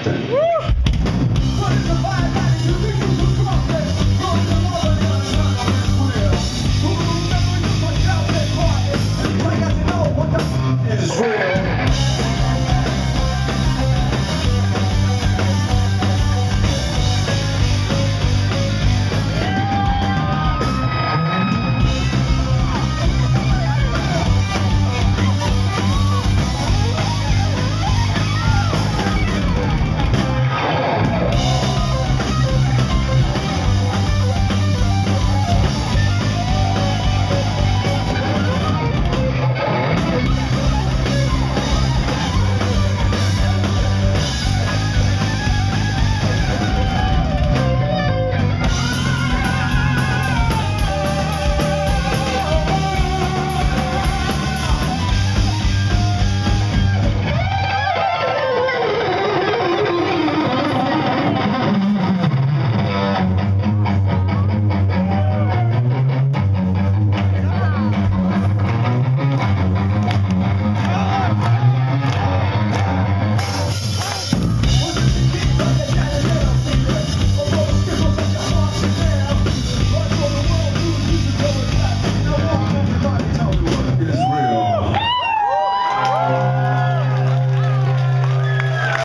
Exacto.